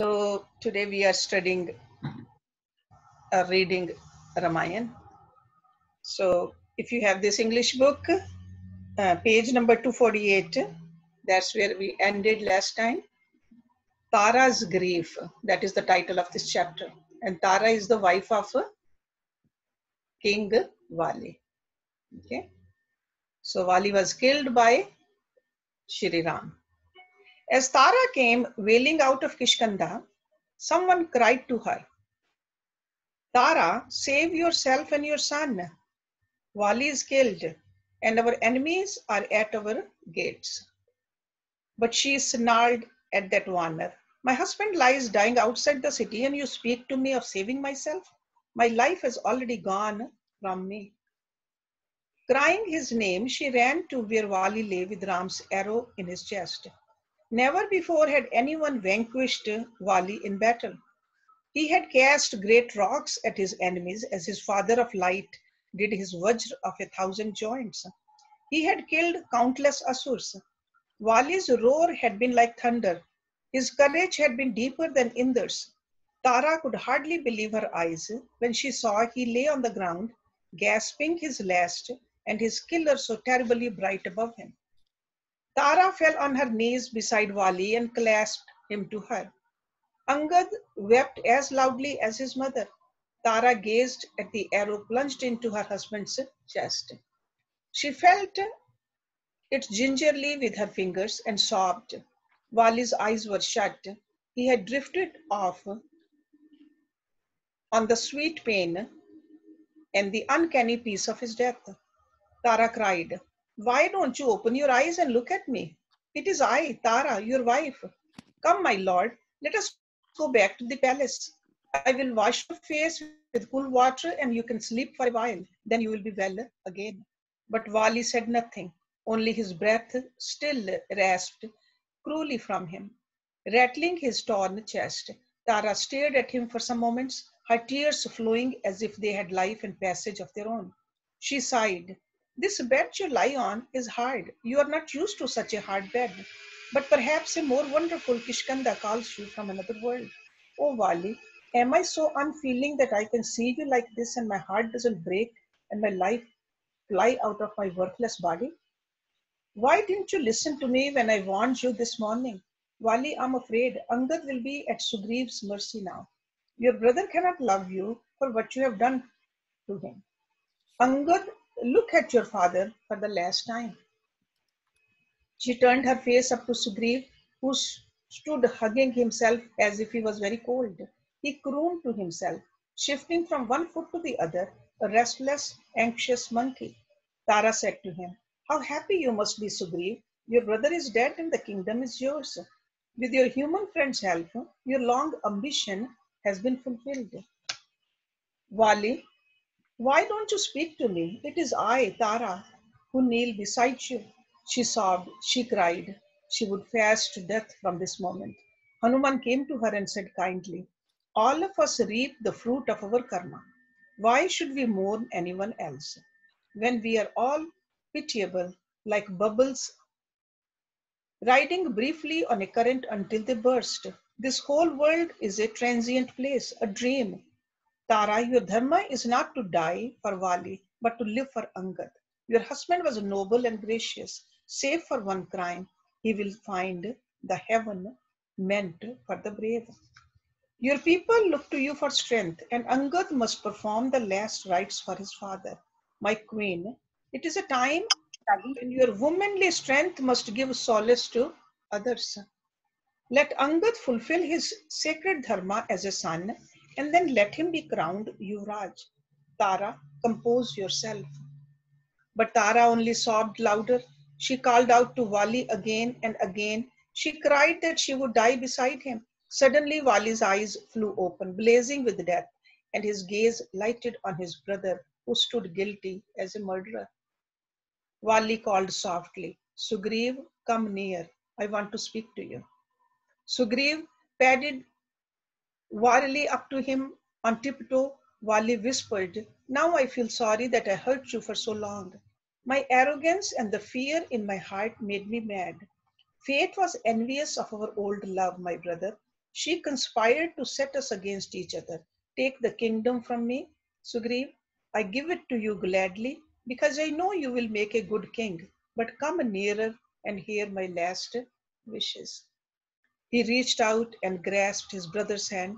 So today we are studying, uh, reading Ramayan. So if you have this English book, uh, page number 248, that's where we ended last time. Tara's grief, that is the title of this chapter. And Tara is the wife of King Vali. Okay. So Vali was killed by Shri Ram. As Tara came wailing out of Kishkinda, someone cried to her, Tara, save yourself and your son. Wali is killed, and our enemies are at our gates. But she snarled at that warner. My husband lies dying outside the city, and you speak to me of saving myself? My life has already gone from me. Crying his name, she ran to where Wali lay with Ram's arrow in his chest. Never before had anyone vanquished Wali in battle. He had cast great rocks at his enemies as his father of light did his Vajra of a thousand joints. He had killed countless Asurs. Wali's roar had been like thunder. His courage had been deeper than Indra's. Tara could hardly believe her eyes when she saw he lay on the ground, gasping his last, and his killer so terribly bright above him. Tara fell on her knees beside Wali and clasped him to her. Angad wept as loudly as his mother. Tara gazed at the arrow plunged into her husband's chest. She felt it gingerly with her fingers and sobbed. Vali's eyes were shut. He had drifted off on the sweet pain and the uncanny peace of his death. Tara cried, Why don't you open your eyes and look at me? It is I, Tara, your wife. Come, my lord, let us go back to the palace. I will wash your face with cool water and you can sleep for a while. Then you will be well again. But Wali said nothing. Only his breath still rasped cruelly from him. Rattling his torn chest, Tara stared at him for some moments, her tears flowing as if they had life and passage of their own. She sighed. This bed you lie on is hard. You are not used to such a hard bed. But perhaps a more wonderful Kishkinda calls you from another world. Oh, Wali, am I so unfeeling that I can see you like this and my heart doesn't break and my life fly out of my worthless body? Why didn't you listen to me when I warned you this morning? Wali, I'm afraid Angad will be at Sugriv's mercy now. Your brother cannot love you for what you have done to him. Angad, look at your father for the last time. She turned her face up to Sugriv, who stood hugging himself as if he was very cold. He crooned to himself, shifting from one foot to the other, a restless, anxious monkey. Tara said to him, How happy you must be, Sugriv. Your brother is dead and the kingdom is yours. With your human friend's help, your long ambition has been fulfilled. Vali, why don't you speak to me? It is I, Tara, who kneel beside you. She sobbed, she cried. She would fast to death from this moment. Hanuman came to her and said kindly, All of us reap the fruit of our karma. Why should we mourn anyone else? When we are all pitiable, like bubbles riding briefly on a current until they burst. This whole world is a transient place, a dream. Tara, your dharma is not to die for Vali, but to live for Angad. Your husband was noble and gracious. Save for one crime, he will find the heaven meant for the brave. Your people look to you for strength, and Angad must perform the last rites for his father. My queen, it is a time when your womanly strength must give solace to others. Let Angad fulfill his sacred dharma as a son, and then let him be crowned Yuvraj. Tara, compose yourself. But Tara only sobbed louder. She called out to Wali again and again. She cried that she would die beside him. Suddenly, Wali's eyes flew open, blazing with death, and his gaze lighted on his brother, who stood guilty as a murderer. Wali called softly, Sugriv, come near. I want to speak to you. Sugriv padded warily up to him on tiptoe. Vali whispered, Now I feel sorry that I hurt you for so long. My arrogance and the fear in my heart made me mad. Fate was envious of our old love, my brother. She conspired to set us against each other. Take the kingdom from me, Sugriv. I give it to you gladly because I know you will make a good king. But come nearer and hear my last wishes. He reached out and grasped his brother's hand,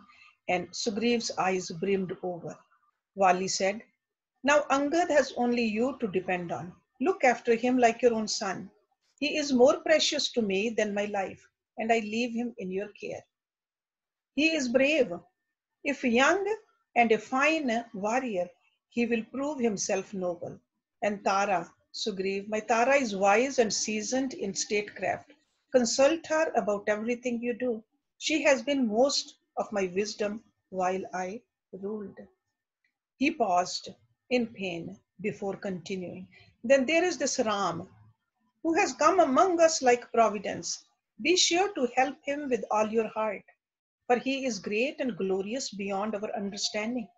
and Sugriv's eyes brimmed over. Wali said, Now Angad has only you to depend on. Look after him like your own son. He is more precious to me than my life, and I leave him in your care. He is brave. If young and a fine warrior, he will prove himself noble. And Tara, Sugriv, my Tara is wise and seasoned in statecraft. Consult her about everything you do. She has been most of my wisdom while I ruled. He paused in pain before continuing. Then there is this Ram who has come among us like providence. Be sure to help him with all your heart, for he is great and glorious beyond our understanding.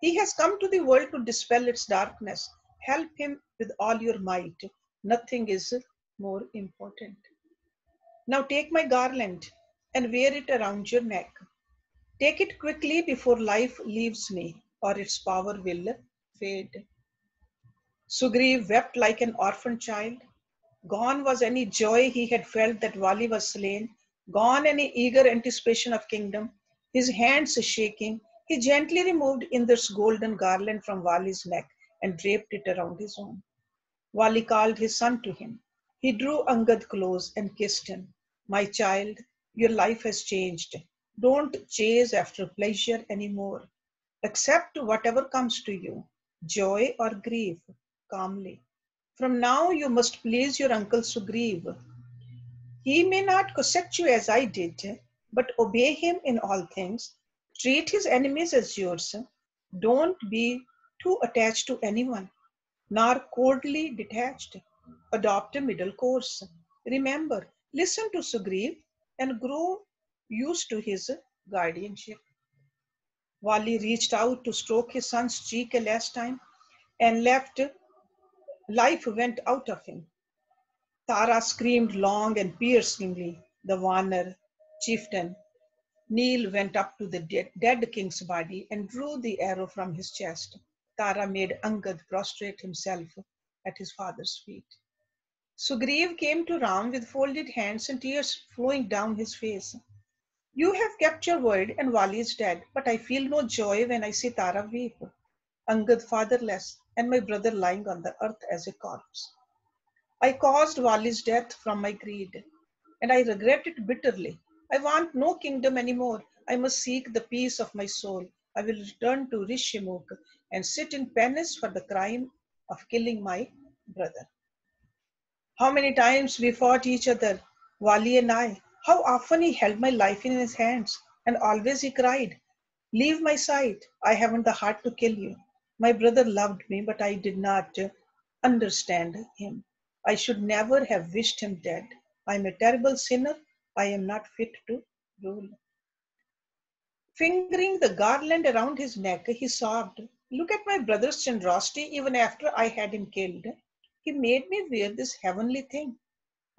He has come to the world to dispel its darkness. Help him with all your might. Nothing is more important. Now take my garland and wear it around your neck. Take it quickly before life leaves me, or its power will fade. Sugriv wept like an orphan child. Gone was any joy he had felt that Vali was slain. Gone any eager anticipation of kingdom. His hands shaking, he gently removed Indra's golden garland from Vali's neck and draped it around his own. Vali called his son to him. He drew Angad close and kissed him. My child, your life has changed. Don't chase after pleasure anymore. Accept whatever comes to you, joy or grief, calmly. From now you must please your uncle Sugriv. He may not cosset you as I did, but obey him in all things. Treat his enemies as yours. Don't be too attached to anyone, nor coldly detached adopt a middle course. Remember, listen to Sugriv and grow used to his guardianship. Wali reached out to stroke his son's cheek a last time and left. Life went out of him. Tara screamed long and piercingly. The Vanar chieftain Neel went up to the dead, dead king's body and drew the arrow from his chest. Tara made Angad prostrate himself at his father's feet. Sugriv came to Ram with folded hands and tears flowing down his face. You have kept your word and Wali is dead, but I feel no joy when I see Tara weep. Angad fatherless and my brother lying on the earth as a corpse. I caused Wali's death from my greed, and I regret it bitterly. I want no kingdom anymore. I must seek the peace of my soul. I will return to Rishimukh and sit in penance for the crime of killing my brother. How many times we fought each other, Wali and I. How often he held my life in his hands, and always he cried, Leave my side. I haven't the heart to kill you. My brother loved me, but I did not understand him. I should never have wished him dead. I am a terrible sinner. I am not fit to rule. Fingering the garland around his neck, he sobbed, Look at my brother's generosity even after I had him killed. He made me wear this heavenly thing.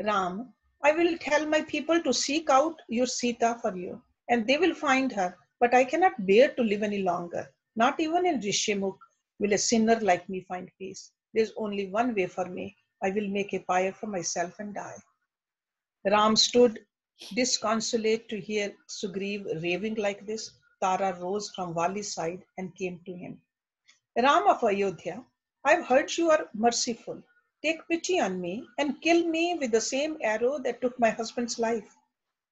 Ram, I will tell my people to seek out your Sita for you, and they will find her. But I cannot bear to live any longer. Not even in Rishimukh will a sinner like me find peace. There's only one way for me. I will make a pyre for myself and die. Ram stood disconsolate to hear Sugriv raving like this. Tara rose from Vali's side and came to him. Ram of Ayodhya, I've heard you are merciful. Take pity on me and kill me with the same arrow that took my husband's life.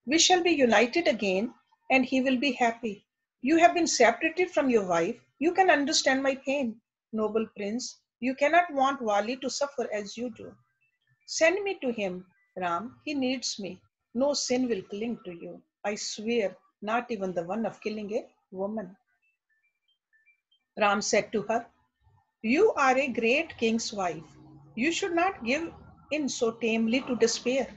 We shall be united again and he will be happy. You have been separated from your wife. You can understand my pain. Noble prince, you cannot want Wali to suffer as you do. Send me to him, Ram. He needs me. No sin will cling to you. I swear, not even the one of killing a woman. Ram said to her, You are a great king's wife. You should not give in so tamely to despair.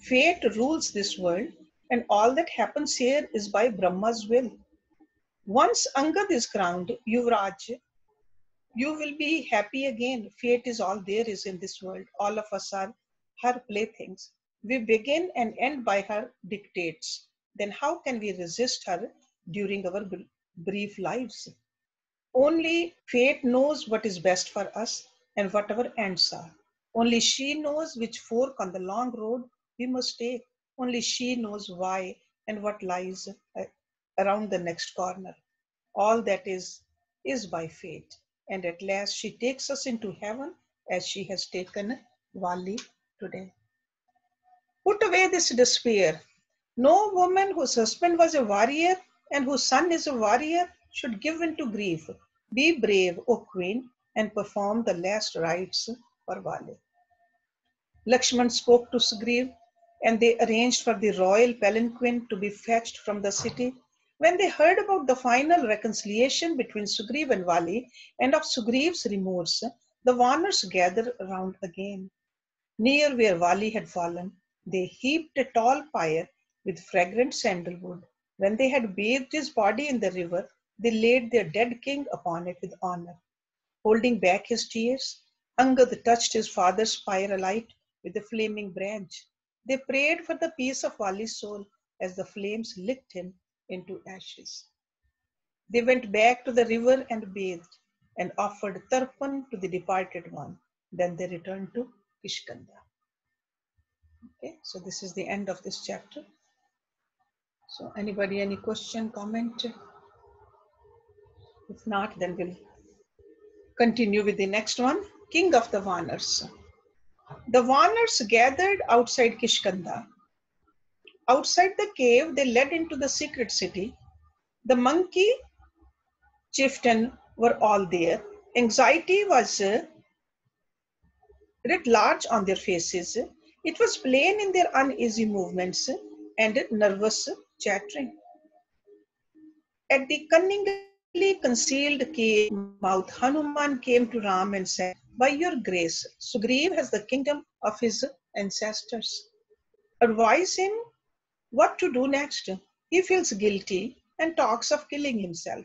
Fate rules this world, and all that happens here is by Brahma's will. Once Angad is crowned Yuvraj, you will be happy again. Fate is all there is in this world. All of us are her playthings. We begin and end by her dictates. then how can we resist her during our brief lives? Only fate knows what is best for us and whatever ends are. Only she knows which fork on the long road we must take. Only she knows why and what lies uh, around the next corner. All that is, is by fate. And at last she takes us into heaven as she has taken Wali today. Put away this despair. No woman whose husband was a warrior and whose son is a warrior should give in to grief. Be brave, O queen, and perform the last rites for Vali. Lakshman spoke to Sugriv, and they arranged for the royal palanquin to be fetched from the city. When they heard about the final reconciliation between Sugriv and Vali and of Sugriv's remorse, the Vanars gathered around again. Near where Vali had fallen, they heaped a tall pyre with fragrant sandalwood. When they had bathed his body in the river, they laid their dead king upon it with honor. Holding back his tears, Angad touched his father's pyre alight with a flaming branch. They prayed for the peace of Vali's soul as the flames licked him into ashes. They went back to the river and bathed and offered tarpan to the departed one. Then they returned to Kishkinda. Okay, so this is the end of this chapter. So anybody, any question, comment? If not, then we'll continue with the next one. King of the Vanars. The Vanars gathered outside Kishkinda. Outside the cave, they led into the secret city. The monkey chieftain were all there. Anxiety was uh, writ large on their faces. It was plain in their uneasy movements and nervous chattering. At the cunningly concealed cave mouth, Hanuman came to Ram and said, by your grace, Sugriv has the kingdom of his ancestors. Advise him what to do next. He feels guilty and talks of killing himself.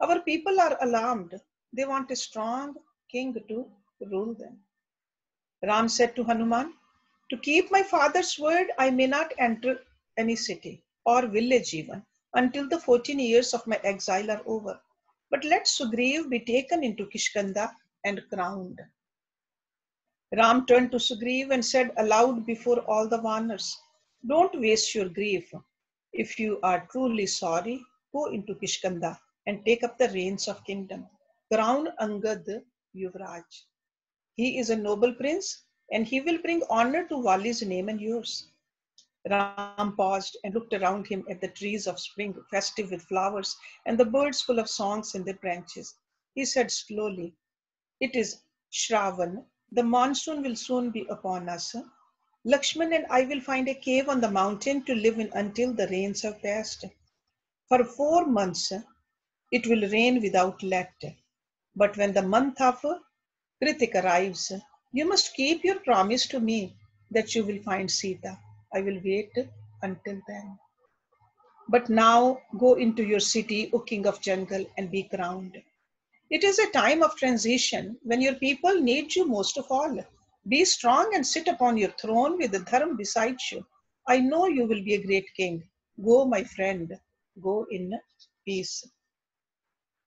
Our people are alarmed. They want a strong king to rule them. Ram said to Hanuman, To keep my father's word, I may not enter any city or village even until the 14 years of my exile are over. But let Sugriv be taken into Kishkinda and crowned. Ram turned to Sugriv and said aloud before all the Vanars, Don't waste your grief. If you are truly sorry, go into Kishkinda and take up the reins of kingdom. Crown Angad Yuvraj. He is a noble prince and he will bring honor to Vali's name and yours. Ram paused and looked around him at the trees of spring, festive with flowers, and the birds full of songs in their branches. He said slowly, it is Shravan. The monsoon will soon be upon us. Lakshman and I will find a cave on the mountain to live in until the rains have passed. For four months, it will rain without let. But when the month of Kritik arrives, you must keep your promise to me that you will find Sita. I will wait until then. But now go into your city, O king of jungle, and be crowned. It is a time of transition when your people need you most of all. Be strong and sit upon your throne with the Dharm beside you. I know you will be a great king. Go, my friend, go in peace.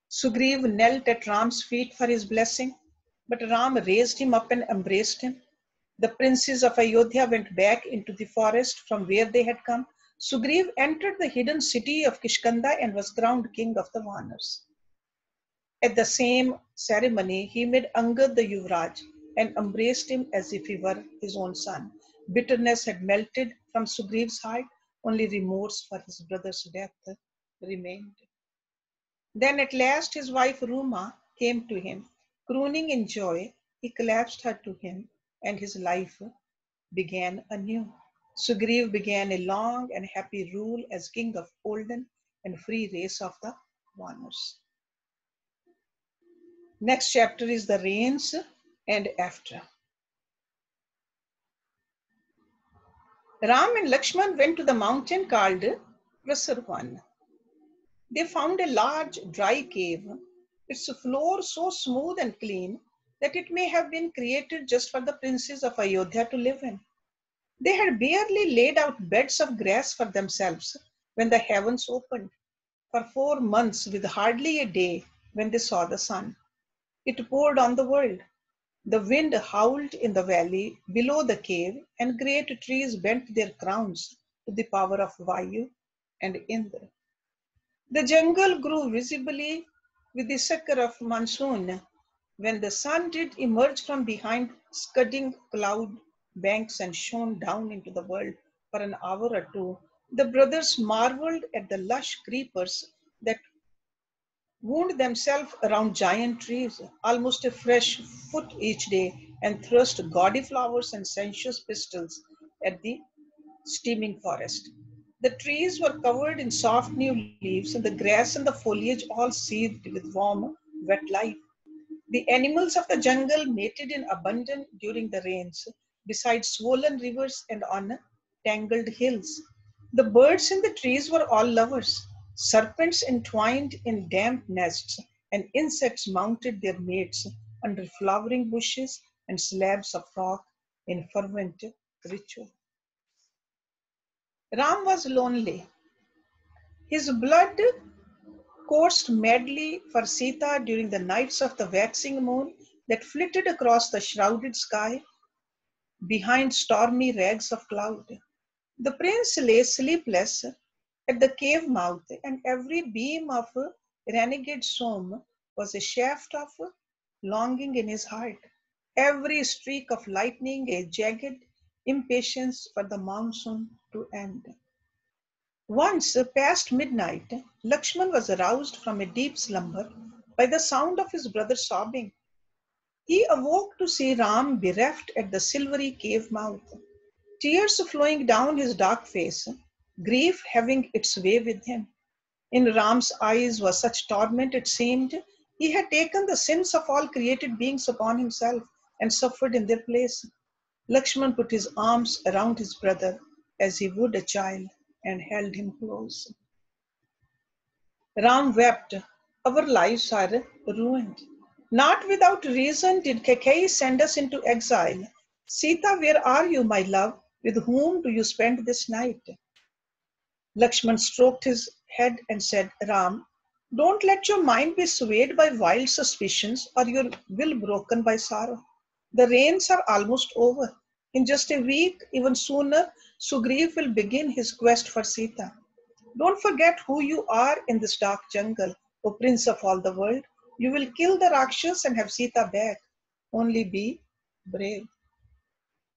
Sugriv knelt at Ram's feet for his blessing, but Ram raised him up and embraced him. The princes of Ayodhya went back into the forest from where they had come. Sugriv entered the hidden city of Kishkinda and was crowned king of the Vanars. At the same ceremony, he made Angad the Yuvraj and embraced him as if he were his own son. Bitterness had melted from Sugriv's heart, only remorse for his brother's death remained. Then at last his wife Ruma came to him. Crooning in joy, he collapsed her to him and his life began anew. Sugriv began a long and happy rule as king of olden and free race of the Vanars. Next chapter is the rains and after. Ram and Lakshman went to the mountain called Prasarvan. They found a large dry cave, its floor so smooth and clean that it may have been created just for the princes of Ayodhya to live in. They had barely laid out beds of grass for themselves when the heavens opened, for four months with hardly a day when they saw the sun. It poured on the world. The wind howled in the valley below the cave, and great trees bent their crowns to the power of Vayu and Indra. The jungle grew visibly with the succor of monsoon when the sun did emerge from behind scudding cloud banks and shone down into the world for an hour or two, the brothers marveled at the lush creepers that wound themselves around giant trees, almost a fresh foot each day, and thrust gaudy flowers and sensuous pistils at the steaming forest. The trees were covered in soft new leaves, and the grass and the foliage all seethed with warm, wet life. The animals of the jungle mated in abundance during the rains, beside swollen rivers and on tangled hills. The birds in the trees were all lovers. Serpents entwined in damp nests, and insects mounted their mates under flowering bushes and slabs of rock in fervent ritual. Ram was lonely. His blood coursed madly for Sita during the nights of the waxing moon that flitted across the shrouded sky behind stormy rags of cloud. The prince lay sleepless at the cave mouth, and every beam of renegade Som was a shaft of longing in his heart. Every streak of lightning a jagged impatience for the monsoon to end. Once, uh, past midnight, Lakshman was aroused from a deep slumber by the sound of his brother sobbing. He awoke to see Ram bereft at the silvery cave mouth, tears flowing down his dark face, grief having its way with him. In Ram's eyes was such torment it seemed he had taken the sins of all created beings upon himself and suffered in their place. Lakshman put his arms around his brother as he would a child and held him close. Ram wept, Our lives are ruined. Not without reason did Kaikeyi send us into exile. Sita, where are you, my love? With whom do you spend this night? Lakshman stroked his head and said, Ram, don't let your mind be swayed by wild suspicions or your will broken by sorrow. The rains are almost over. In just a week, even sooner, Sugriv will begin his quest for Sita. Don't forget who you are in this dark jungle, O Prince of all the world. You will kill the Rakshas and have Sita back. Only be brave.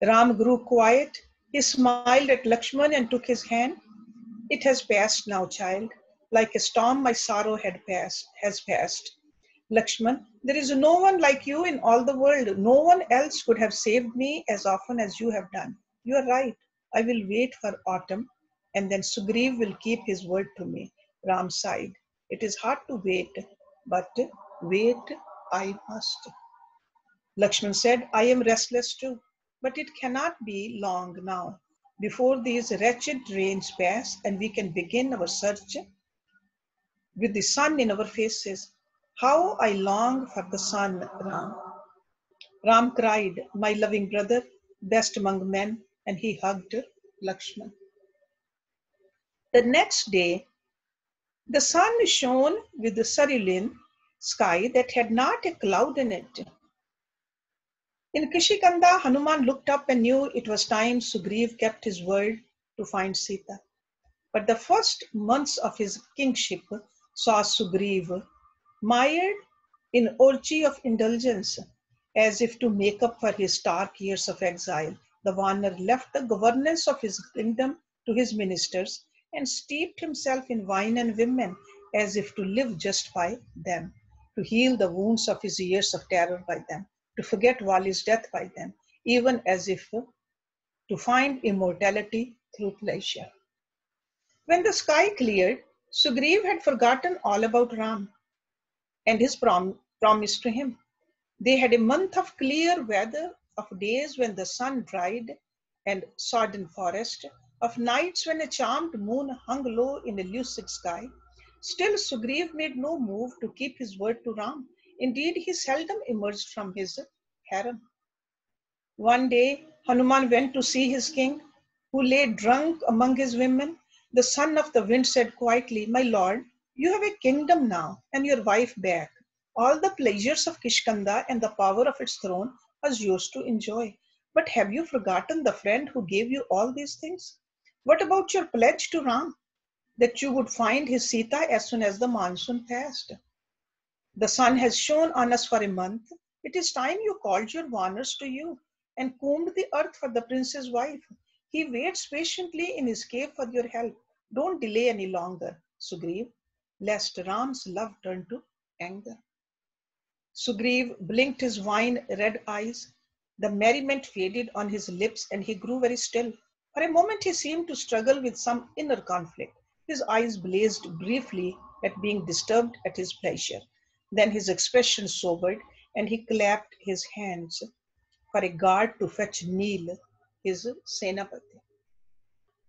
Ram grew quiet. He smiled at Lakshman and took his hand. It has passed now, child. Like a storm, my sorrow had passed, has passed. Lakshman, there is no one like you in all the world. No one else could have saved me as often as you have done. You are right. I will wait for autumn, and then Sugriv will keep his word to me. Ram sighed. It is hard to wait, but wait I must. Lakshman said, I am restless too, but it cannot be long now before these wretched rains pass and we can begin our search with the sun in our faces. How I long for the sun, Ram. Ram cried, My loving brother, best among men, and he hugged Lakshman. The next day, the sun shone with the cerulean sky that had not a cloud in it. In Kishikanda, Hanuman looked up and knew it was time Sugriv kept his word to find Sita. But the first months of his kingship saw Sugriv mired in orgy of indulgence, as if to make up for his dark years of exile the Vanar left the governance of his kingdom to his ministers and steeped himself in wine and women as if to live just by them, to heal the wounds of his years of terror by them, to forget Vali's death by them, even as if to find immortality through pleasure. When the sky cleared, Sugriv had forgotten all about Ram and his prom- promise to him. They had a month of clear weather of days when the sun dried and sodden forest, of nights when a charmed moon hung low in a lucid sky. Still, Sugriv made no move to keep his word to Ram. Indeed, he seldom emerged from his harem. One day, Hanuman went to see his king, who lay drunk among his women. The son of the wind said quietly, My lord, you have a kingdom now and your wife back. All the pleasures of Kishkinda and the power of its throne was yours to enjoy. But have you forgotten the friend who gave you all these things? What about your pledge to Ram that you would find his Sita as soon as the monsoon passed? The sun has shone on us for a month. It is time you called your warners to you and combed the earth for the prince's wife. He waits patiently in his cave for your help. Don't delay any longer, Sugriv, lest Ram's love turn to anger. Sugriv blinked his wine red eyes. The merriment faded on his lips and he grew very still. For a moment, he seemed to struggle with some inner conflict. His eyes blazed briefly at being disturbed at his pleasure. Then his expression sobered and he clapped his hands for a guard to fetch Neel, his Senapati.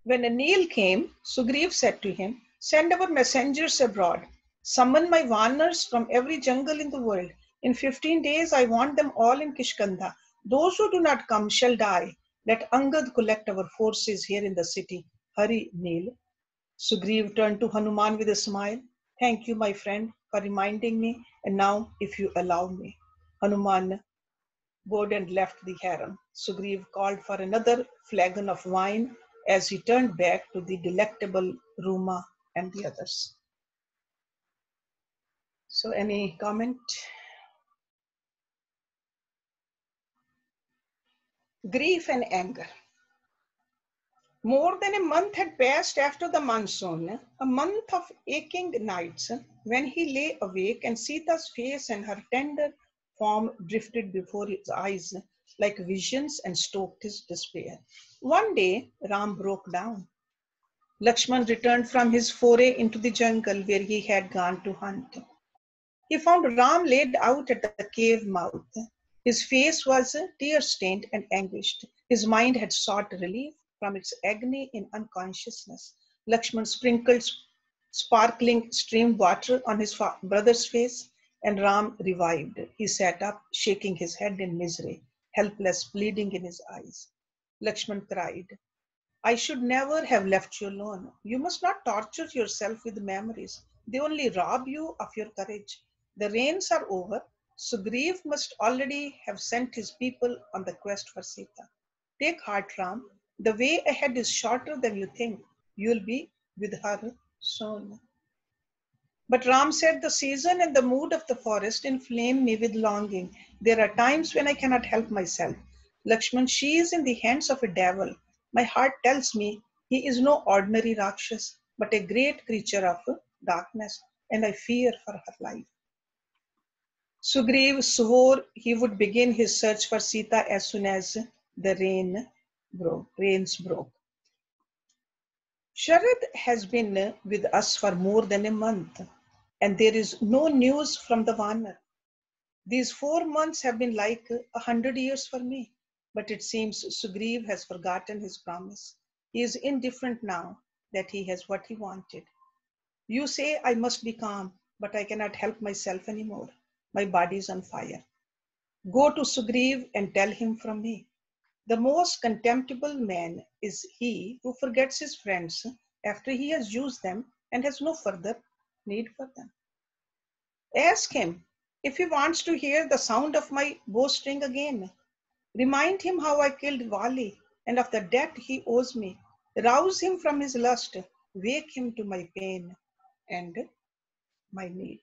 When Neel came, Sugriv said to him, Send our messengers abroad. Summon my warners from every jungle in the world. In 15 days, I want them all in Kishkinda. Those who do not come shall die. Let Angad collect our forces here in the city. Hurry, Neel. Sugriv turned to Hanuman with a smile. Thank you, my friend, for reminding me. And now, if you allow me. Hanuman bowed and left the harem. Sugriv called for another flagon of wine as he turned back to the delectable Ruma and the others. So, any comment? Grief and anger. More than a month had passed after the monsoon, a month of aching nights, when he lay awake and Sita's face and her tender form drifted before his eyes like visions and stoked his despair. One day, Ram broke down. Lakshman returned from his foray into the jungle where he had gone to hunt. He found Ram laid out at the cave mouth. His face was tear stained and anguished. His mind had sought relief from its agony in unconsciousness. Lakshman sprinkled sparkling stream water on his brother's face, and Ram revived. He sat up, shaking his head in misery, helpless, bleeding in his eyes. Lakshman cried, I should never have left you alone. You must not torture yourself with memories. They only rob you of your courage. The rains are over. Sugriv must already have sent his people on the quest for Sita. Take heart, Ram. The way ahead is shorter than you think. You'll be with her soon. But Ram said, The season and the mood of the forest inflame me with longing. There are times when I cannot help myself. Lakshman, she is in the hands of a devil. My heart tells me he is no ordinary Rakshas, but a great creature of darkness, and I fear for her life. Sugriv swore he would begin his search for Sita as soon as the rain broke, rains broke. Sharad has been with us for more than a month, and there is no news from the Vanar. These four months have been like a hundred years for me, but it seems Sugriv has forgotten his promise. He is indifferent now that he has what he wanted. You say I must be calm, but I cannot help myself anymore. My body is on fire. Go to Sugriv and tell him from me. The most contemptible man is he who forgets his friends after he has used them and has no further need for them. Ask him if he wants to hear the sound of my bowstring again. Remind him how I killed Vali and of the debt he owes me. Rouse him from his lust. Wake him to my pain and my need.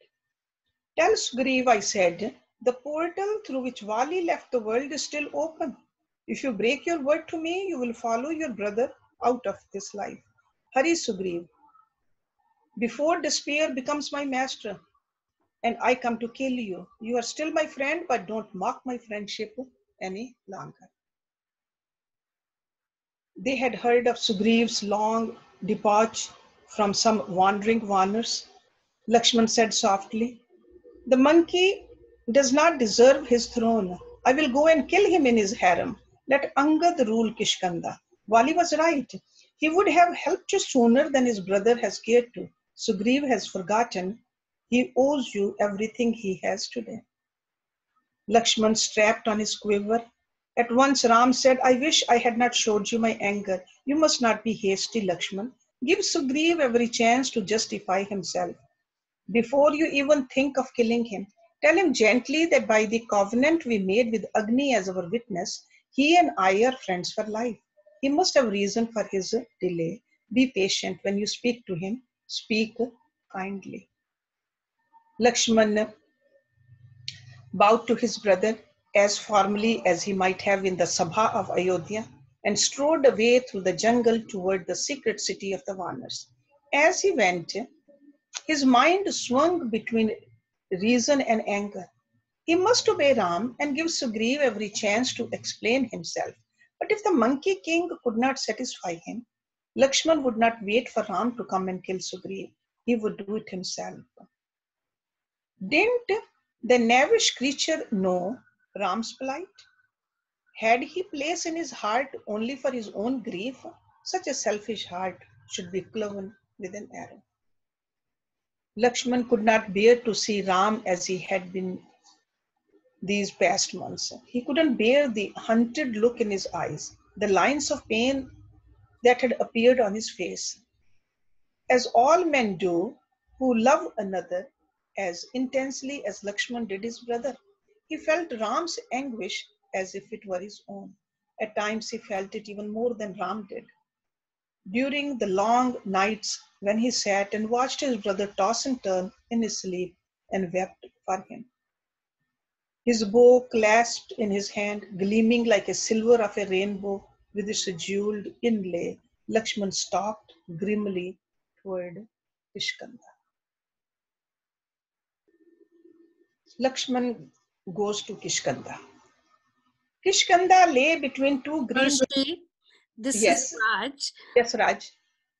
Tell Sugriv, I said, the portal through which Vali left the world is still open. If you break your word to me, you will follow your brother out of this life. Hari Sugriv. Before despair becomes my master and I come to kill you, you are still my friend, but don't mock my friendship any longer. They had heard of Sugriv's long departure from some wandering warners. Lakshman said softly, The monkey does not deserve his throne. I will go and kill him in his harem. Let Angad rule Kishkinda. Wali was right. He would have helped you sooner than his brother has cared to. Sugriv has forgotten. He owes you everything he has today. Lakshman strapped on his quiver. At once Ram said, I wish I had not showed you my anger. You must not be hasty, Lakshman. Give Sugriv every chance to justify himself. Before you even think of killing him, tell him gently that by the covenant we made with Agni as our witness, he and I are friends for life. He must have reason for his delay. Be patient when you speak to him. Speak kindly. Lakshman bowed to his brother as formally as he might have in the Sabha of Ayodhya and strode away through the jungle toward the secret city of the Vanars. As he went, his mind swung between reason and anger. He must obey Ram and give Sugriv every chance to explain himself. But if the monkey king could not satisfy him, Lakshman would not wait for Ram to come and kill Sugriv. He would do it himself. Didn't the knavish creature know Ram's plight? Had he place in his heart only for his own grief? Such a selfish heart should be cloven with an arrow. Lakshman could not bear to see Ram as he had been these past months. He couldn't bear the hunted look in his eyes, the lines of pain that had appeared on his face. As all men do who love another as intensely as Lakshman did his brother, he felt Ram's anguish as if it were his own. At times, he felt it even more than Ram did. During the long nights when he sat and watched his brother toss and turn in his sleep and wept for him. His bow clasped in his hand, gleaming like a silver of a rainbow with its jeweled inlay, Lakshman stalked grimly toward Kishkinda. Lakshman goes to Kishkinda. Kishkinda lay between two green. This Yes. is Raj. Yes, Raj.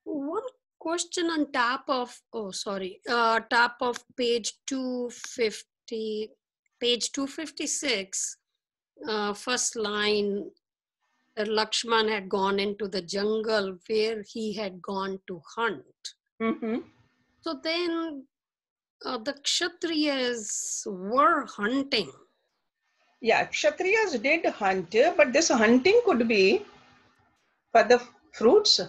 One question on top of, oh, sorry, uh, top of page 250, page 256, uh, first line, that Lakshman had gone into the jungle where he had gone to hunt. Mm-hmm. So then uh, the Kshatriyas were hunting. Yeah, Kshatriyas did hunt, but this hunting could be for the fruits.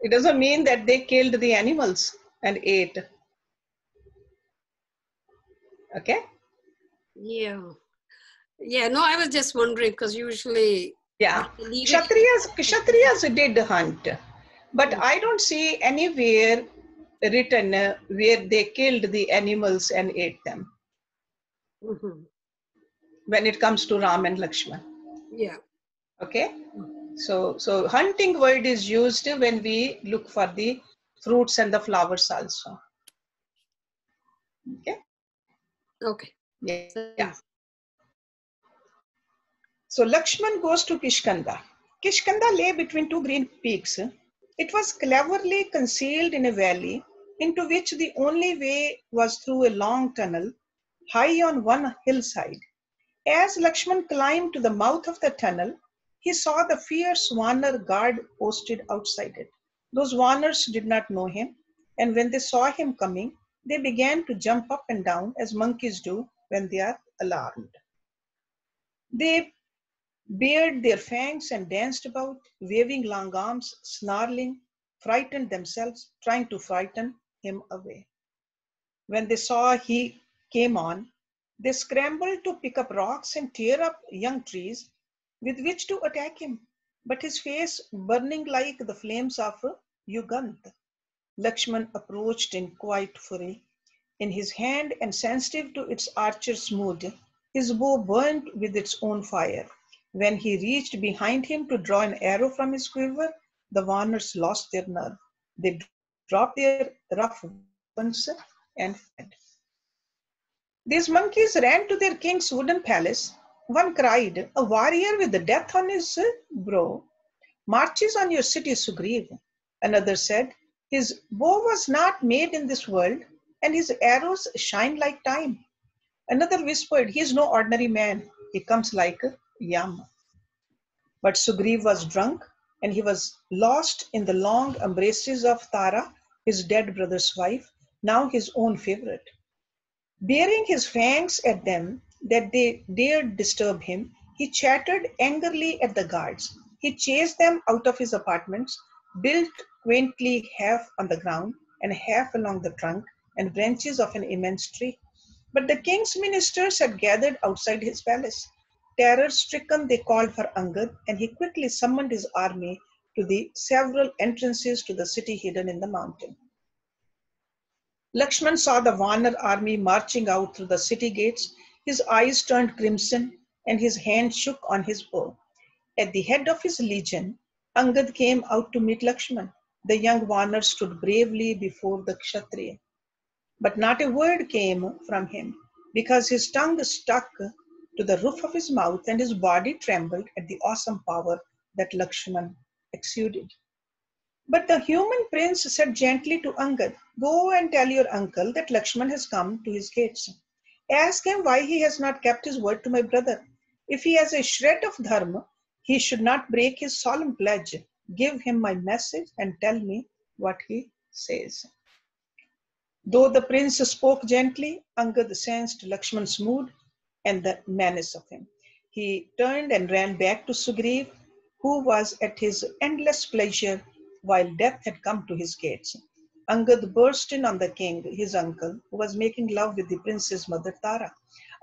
It doesn't mean that they killed the animals and ate. Okay? Yeah. Yeah, no, I was just wondering because usually Yeah. they leave it- Kshatriyas, Kshatriyas did hunt, but I don't see anywhere written where they killed the animals and ate them Mhm. when it comes to Ram and Lakshman. Yeah. Okay? So, so hunting word is used when we look for the fruits and the flowers also. Okay? Okay. Yeah. yeah. So Lakshman goes to Kishkinda. Kishkinda lay between two green peaks. It was cleverly concealed in a valley into which the only way was through a long tunnel high on one hillside. As Lakshman climbed to the mouth of the tunnel, he saw the fierce Vanar guard posted outside it. Those Vanars did not know him, and when they saw him coming, they began to jump up and down as monkeys do when they are alarmed. They bared their fangs and danced about, waving long arms, snarling, frightened themselves, trying to frighten him away. When they saw he came on, they scrambled to pick up rocks and tear up young trees with which to attack him, but his face burning like the flames of a Yugant. Lakshman approached in quiet fury. In his hand and sensitive to its archer's mood, his bow burned with its own fire. When he reached behind him to draw an arrow from his quiver, the Vanars lost their nerve. They dropped their rough weapons and fled. These monkeys ran to their king's wooden palace. One cried, A warrior with the death on his brow marches on your city, Sugriv. Another said, His bow was not made in this world, and his arrows shine like time. Another whispered, He is no ordinary man. He comes like a Yam. But Sugriv was drunk, and he was lost in the long embraces of Tara, his dead brother's wife, now his own favorite. Baring his fangs at them that they dared disturb him, he chattered angrily at the guards. He chased them out of his apartments, built quaintly half on the ground and half along the trunk and branches of an immense tree. But the king's ministers had gathered outside his palace. Terror stricken, they called for Angad, and he quickly summoned his army to the several entrances to the city hidden in the mountain. Lakshman saw the Vanar army marching out through the city gates. His eyes turned crimson and his hand shook on his bow. At the head of his legion, Angad came out to meet Lakshman. The young Vanar stood bravely before the Kshatriya. But not a word came from him because his tongue stuck to the roof of his mouth and his body trembled at the awesome power that Lakshman exuded. But the human prince said gently to Angad, Go and tell your uncle that Lakshman has come to his gates. Ask him why he has not kept his word to my brother. If he has a shred of dharma, he should not break his solemn pledge. Give him my message and tell me what he says. Though the prince spoke gently, Angad sensed Lakshman's mood and the menace of him. He turned and ran back to Sugriv, who was at his endless pleasure while death had come to his gates. Angad burst in on the king, his uncle, who was making love with the prince's mother Tara.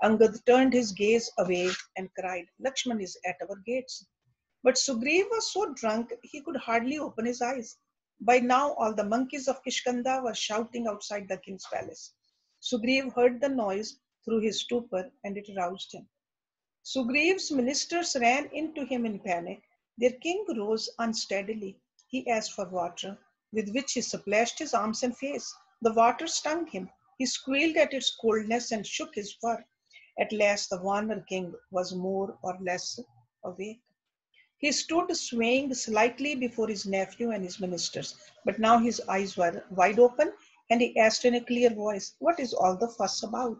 Angad turned his gaze away and cried, Lakshman is at our gates. But Sugriv was so drunk he could hardly open his eyes. By now, all the monkeys of Kishkinda were shouting outside the king's palace. Sugriv heard the noise through his stupor and it roused him. Sugriv's ministers ran into him in panic. Their king rose unsteadily. He asked for water, with which he splashed his arms and face. The water stung him. He squealed at its coldness and shook his fur. At last, the Vanar king was more or less awake. He stood swaying slightly before his nephew and his ministers, but now his eyes were wide open and he asked in a clear voice, What is all the fuss about?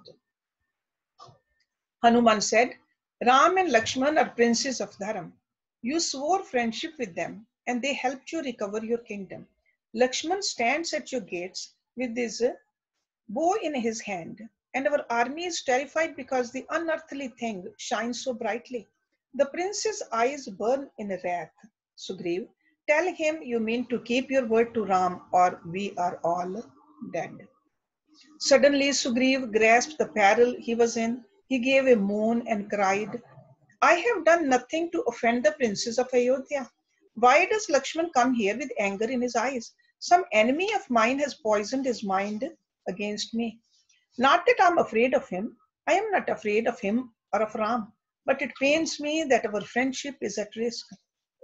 Hanuman said, Ram and Lakshman are princes of Dharam. You swore friendship with them and they helped you recover your kingdom. Lakshman stands at your gates with his bow in his hand, and our army is terrified because the unearthly thing shines so brightly. The prince's eyes burn in wrath. Sugriv, tell him you mean to keep your word to Ram or we are all dead. Suddenly, Sugriv grasped the peril he was in he gave a moan and cried, I have done nothing to offend the princes of Ayodhya. Why does Lakshman come here with anger in his eyes? Some enemy of mine has poisoned his mind against me. Not that I'm afraid of him. I am not afraid of him or of Ram. But it pains me that our friendship is at risk.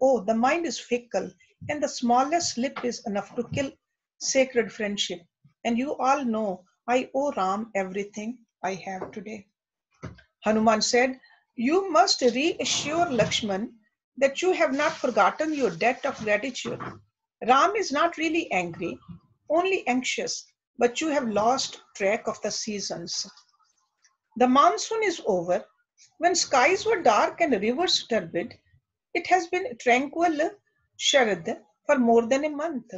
Oh, the mind is fickle, and the smallest slip is enough to kill sacred friendship. And you all know I owe Ram everything I have today. Hanuman said, You must reassure Lakshman that you have not forgotten your debt of gratitude. Ram is not really angry, only anxious, but you have lost track of the seasons. The monsoon is over. When skies were dark and rivers turbid, it has been tranquil Sharad for more than a month.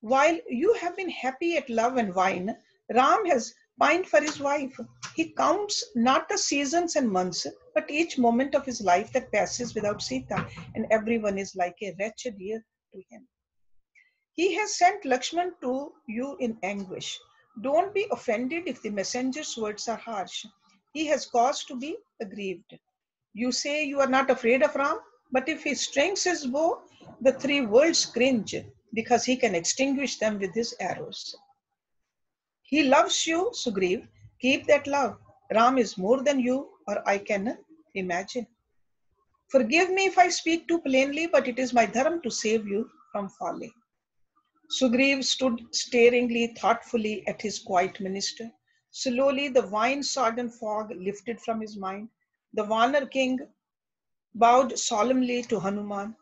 While you have been happy at love and wine, Ram has pined for his wife. He counts not the seasons and months, but each moment of his life that passes without Sita, and everyone is like a wretched year to him. He has sent Lakshman to you in anguish. Don't be offended if the messenger's words are harsh. He has cause to be aggrieved. You say you are not afraid of Ram, but if he strings his bow, the three worlds cringe because he can extinguish them with his arrows. He loves you, Sugriv. Keep that love. Ram is more than you or I can imagine. Forgive me if I speak too plainly, but it is my dharma to save you from folly. Sugriv stood staringly, thoughtfully at his quiet minister. Slowly, the wine sodden fog lifted from his mind. The Vanar king bowed solemnly to Hanuman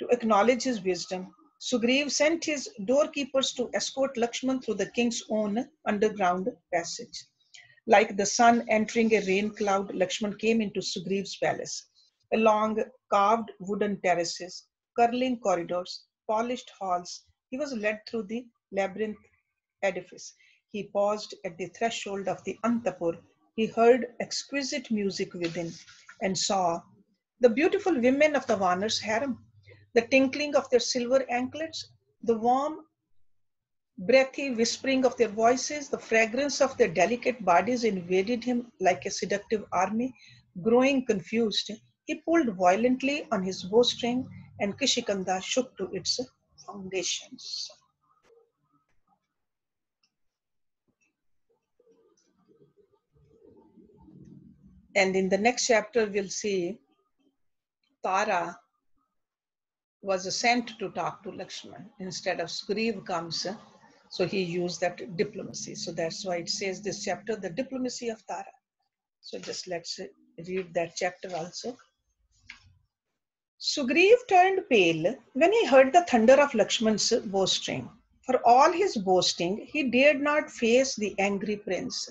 to acknowledge his wisdom. Sugriv sent his doorkeepers to escort Lakshman through the king's own underground passage. Like the sun entering a rain cloud, Lakshman came into Sugriv's palace. Along carved wooden terraces, curling corridors, polished halls, he was led through the labyrinth edifice. He paused at the threshold of the Antapur. He heard exquisite music within and saw the beautiful women of the Vanar's harem. the tinkling of their silver anklets, the warm, breathy whispering of their voices, the fragrance of their delicate bodies invaded him like a seductive army. Growing confused, he pulled violently on his bowstring and Kishkinda shook to its foundations. And in the next chapter, we'll see Tara was sent to talk to Lakshman. Instead of Sugriv comes, so he used that diplomacy. So that's why it says this chapter, the diplomacy of Tara. So just let's read that chapter also. Sugriv turned pale when he heard the thunder of Lakshman's bowstring. For all his boasting, he dared not face the angry prince.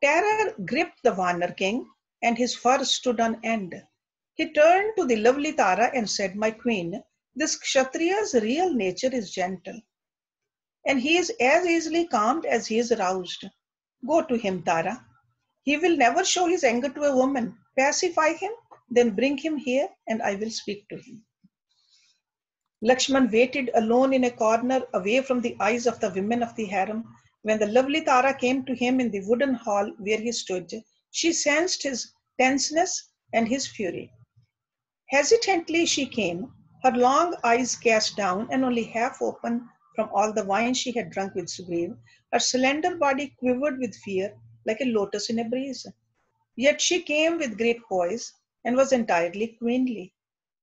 Terror gripped the Vanar king, and his fur stood on end. He turned to the lovely Tara and said, My queen, this Kshatriya's real nature is gentle, and he is as easily calmed as he is roused. Go to him, Tara. He will never show his anger to a woman. Pacify him, then bring him here, and I will speak to him. Lakshman waited alone in a corner away from the eyes of the women of the harem when the lovely Tara came to him in the wooden hall where he stood, she sensed his tenseness and his fury. Hesitantly she came, her long eyes cast down and only half open from all the wine she had drunk with Sugriv. Her slender body quivered with fear like a lotus in a breeze. Yet she came with great poise and was entirely queenly.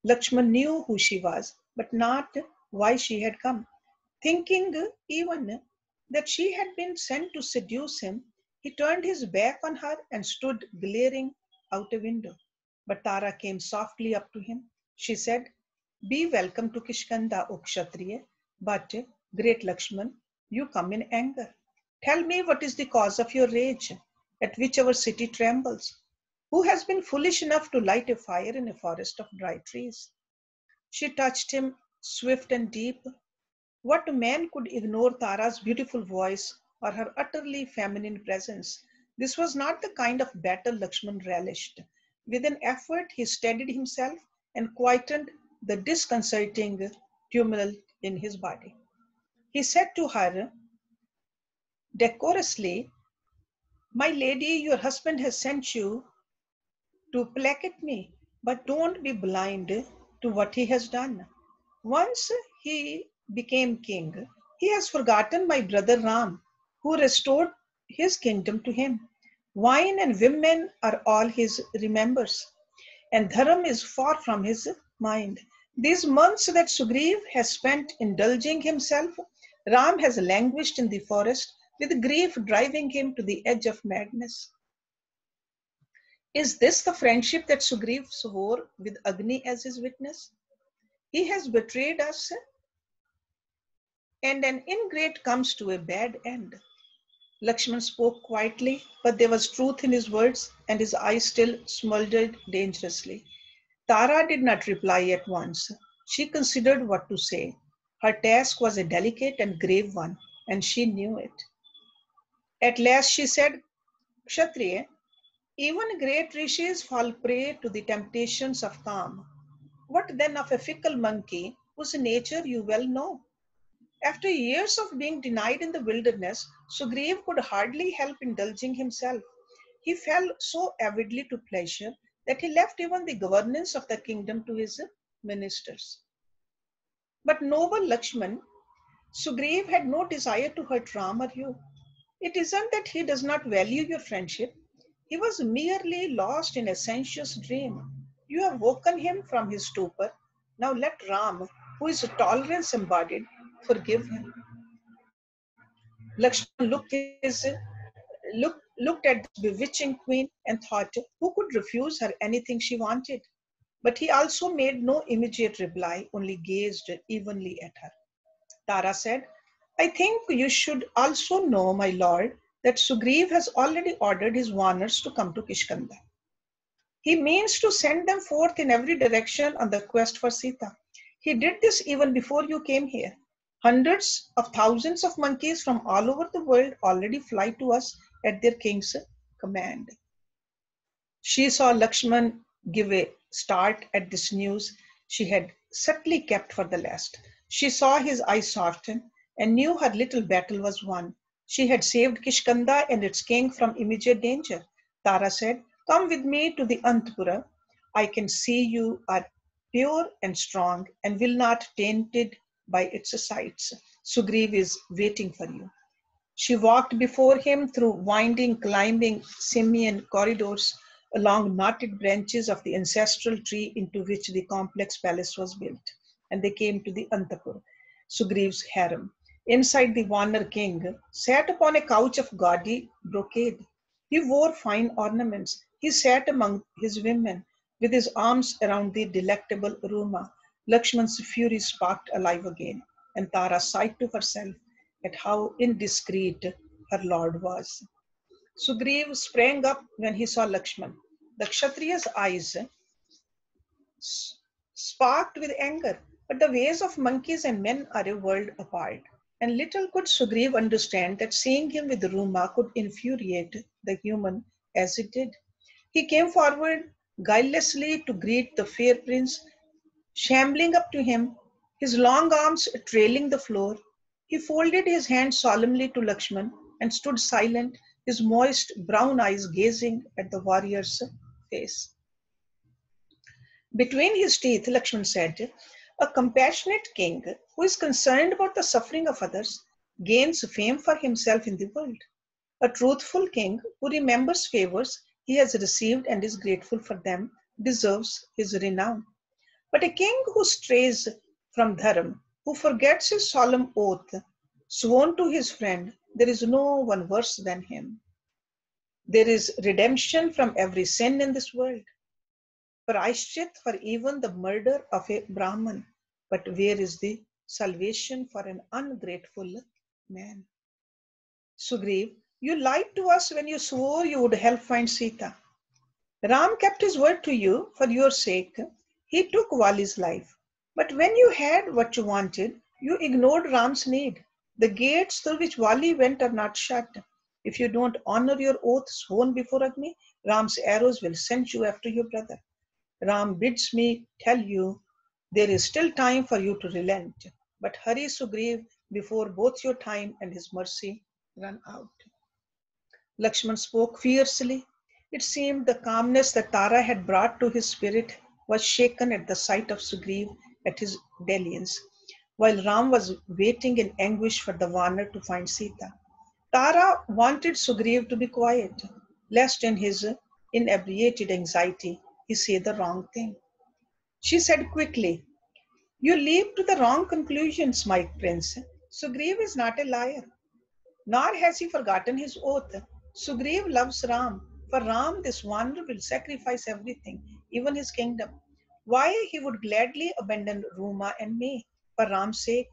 Lakshman knew who she was, but not why she had come. Thinking even that she had been sent to seduce him, he turned his back on her and stood glaring out a window. But Tara came softly up to him. She said, Be welcome to Kishkinda, O Kshatriya, but, great Lakshman, you come in anger. Tell me what is the cause of your rage, at which our city trembles. Who has been foolish enough to light a fire in a forest of dry trees? She touched him swift and deep, what man could ignore Tara's beautiful voice or her utterly feminine presence? This was not the kind of battle Lakshman relished. With an effort, he steadied himself and quieted the disconcerting tumult in his body. He said to her decorously, My lady, your husband has sent you to placate me, but don't be blind to what he has done. Once he became king, he has forgotten my brother Ram, who restored his kingdom to him. Wine and women are all his remembers, and Dharam is far from his mind. These months that Sugriv has spent indulging himself, Ram has languished in the forest with grief driving him to the edge of madness. Is this the friendship that Sugriv swore with Agni as his witness? He has betrayed us and an ingrate comes to a bad end. Lakshman spoke quietly, but there was truth in his words, and his eyes still smoldered dangerously. Tara did not reply at once. She considered what to say. Her task was a delicate and grave one, and she knew it. At last she said, Kshatriya, even great rishis fall prey to the temptations of kam. What then of a fickle monkey whose nature you well know? After years of being denied in the wilderness, Sugriv could hardly help indulging himself. He fell so avidly to pleasure that he left even the governance of the kingdom to his ministers. But noble Lakshman, Sugriv had no desire to hurt Ram or you. It isn't that he does not value your friendship. He was merely lost in a sensuous dream. You have woken him from his stupor. Now let Ram, who is tolerance embodied, forgive him. Lakshman looked, his, look, looked at the bewitching queen and thought, who could refuse her anything she wanted? But he also made no immediate reply, only gazed evenly at her. Tara said, I think you should also know, my lord, that Sugriv has already ordered his Vanars to come to Kishkinda. He means to send them forth in every direction on the quest for Sita. He did this even before you came here. Hundreds of thousands of monkeys from all over the world already fly to us at their king's command. She saw Lakshman give a start at this news. she had subtly kept for the last. She saw his eyes soften and knew her little battle was won. She had saved Kishkinda and its king from immediate danger. Tara said, Come with me to the Antapura. I can see you are pure and strong and will not be tainted by its sights. Sugriv is waiting for you. She walked before him through winding, climbing simian corridors along knotted branches of the ancestral tree into which the complex palace was built. And they came to the Antapur, Sugriv's harem. Inside, the Vanar king sat upon a couch of gaudy brocade. He wore fine ornaments. He sat among his women with his arms around the delectable Ruma. Lakshman's fury sparked alive again, and Tara sighed to herself at how indiscreet her lord was. Sugriv sprang up when he saw Lakshman. The Kshatriya's eyes sparked with anger, but the ways of monkeys and men are a world apart. And little could Sugriv understand that seeing him with Ruma could infuriate the human as it did. He came forward guilelessly to greet the fair prince, shambling up to him, his long arms trailing the floor, he folded his hands solemnly to Lakshman and stood silent, his moist brown eyes gazing at the warrior's face. Between his teeth, Lakshman said, A compassionate king who is concerned about the suffering of others gains fame for himself in the world. A truthful king who remembers favors he has received and is grateful for them deserves his renown. But a king who strays from Dharam who forgets his solemn oath sworn to his friend, there is no one worse than him. There is redemption from every sin in this world. Praishchit for even the murder of a Brahman. But where is the salvation for an ungrateful man? Sugriv, you lied to us when you swore you would help find Sita. Ram kept his word to you for your sake. He took Wali's life. But when you had what you wanted, you ignored Ram's need. The gates through which Wali went are not shut. If you don't honor your oath sworn before Agni, Ram's arrows will send you after your brother. Ram bids me tell you there is still time for you to relent. But hurry Sugriv before both your time and his mercy run out. Lakshman spoke fiercely. It seemed the calmness that Tara had brought to his spirit was shaken at the sight of Sugriv at his dalliance, while Ram was waiting in anguish for the Vanar to find Sita. Tara wanted Sugriv to be quiet, lest in his inebriated anxiety he say the wrong thing. She said quickly, You leap to the wrong conclusions, my prince. Sugriv is not a liar, nor has he forgotten his oath. Sugriv loves Ram. For Ram, this Vanar will sacrifice everything, even his kingdom. Why he would gladly abandon Ruma and me for Ram's sake.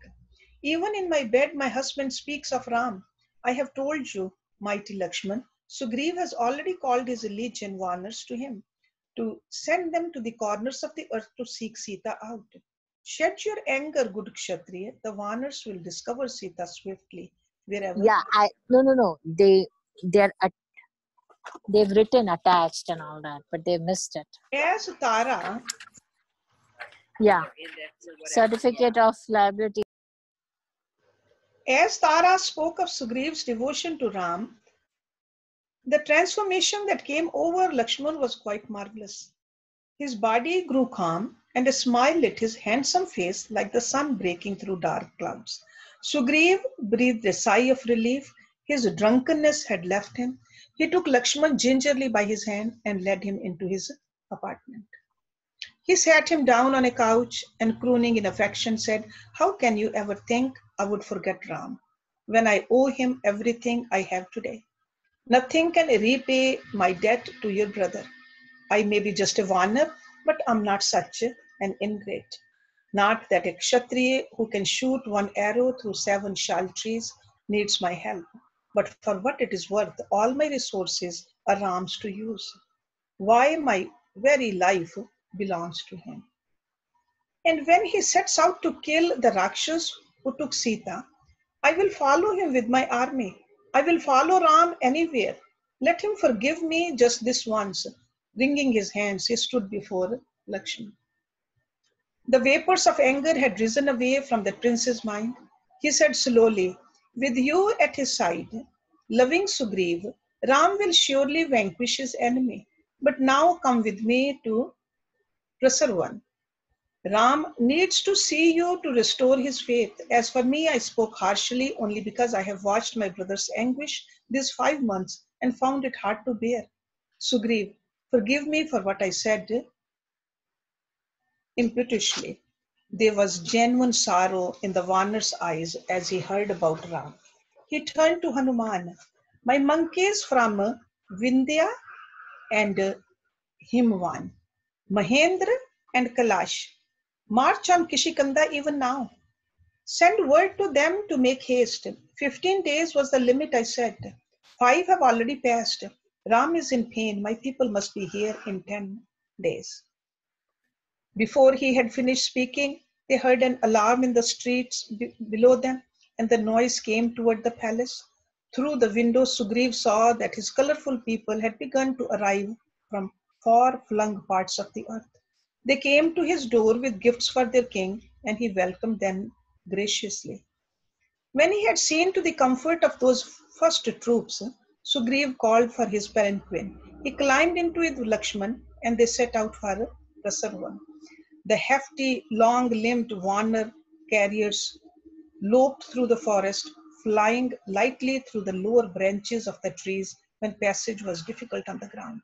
Even in my bed, my husband speaks of Ram. I have told you, mighty Lakshman, Sugriv has already called his legion Vanars to him to send them to the corners of the earth to seek Sita out. Shed your anger, good Kshatriya. The Vanars will discover Sita swiftly wherever. Yeah, I no no no. They they're at, they've written attached and all that, but they missed it. As Tara Yeah, certificate of liability. As Tara spoke of Sugriv's devotion to Ram, the transformation that came over Lakshman was quite marvelous. His body grew calm and a smile lit his handsome face like the sun breaking through dark clouds. Sugriv breathed a sigh of relief. His drunkenness had left him. He took Lakshman gingerly by his hand and led him into his apartment. He sat him down on a couch and crooning in affection said, How can you ever think I would forget Ram when I owe him everything I have today? Nothing can repay my debt to your brother. I may be just a Vanar, but I'm not such an ingrate. Not that a Kshatriya who can shoot one arrow through seven shal trees needs my help, but for what it is worth, all my resources are Ram's to use. Why my very life belongs to him. And when he sets out to kill the Rakshas who took Sita, I will follow him with my army. I will follow Ram anywhere. Let him forgive me just this once. Wringing his hands, he stood before Lakshman. The vapors of anger had risen away from the prince's mind. He said slowly, With you at his side, loving Sugriv, Ram will surely vanquish his enemy. But now come with me to Prasravan. Ram needs to see you to restore his faith. As for me, I spoke harshly only because I have watched my brother's anguish these five months and found it hard to bear. Sugriv, forgive me for what I said impetuously. There was genuine sorrow in the Vanar's eyes as he heard about Ram. He turned to Hanuman. My monkeys from Vindhya and Himvan, Mahendra and Kalash March on Kishkinda even now. Send word to them to make haste. 15 days was the limit, I said. Five have already passed. Ram is in pain. My people must be here in 10 days. Before he had finished speaking, they heard an alarm in the streets below them, and the noise came toward the palace. Through the window, Sugriv saw that his colorful people had begun to arrive from far flung parts of the earth. They came to his door with gifts for their king, and he welcomed them graciously. When he had seen to the comfort of those first troops, Sugriv called for his palanquin. He climbed into it with Lakshman, and they set out for Prasravan. The hefty, long-limbed Vanar carriers loped through the forest, flying lightly through the lower branches of the trees when passage was difficult on the ground.